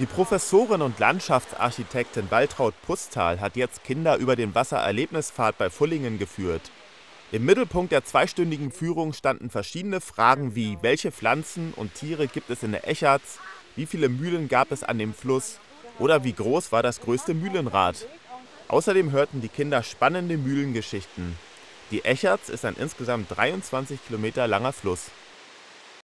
Die Professorin und Landschaftsarchitektin Waltraud Pustal hat jetzt Kinder über den Wassererlebnispfad bei Fullingen geführt. Im Mittelpunkt der zweistündigen Führung standen verschiedene Fragen wie welche Pflanzen und Tiere gibt es in der Echerz? wie viele Mühlen gab es an dem Fluss oder wie groß war das größte Mühlenrad. Außerdem hörten die Kinder spannende Mühlengeschichten. Die Echerz ist ein insgesamt 23 Kilometer langer Fluss